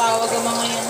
na. Tatawag ang mga yan.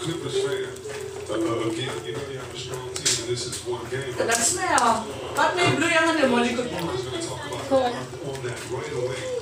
Clippers fan, uh, uh, again, you know you have a strong team, and this is one game. That's yan. Ba't may blue yung ano mo, likod mo? I was going to talk about on, that right away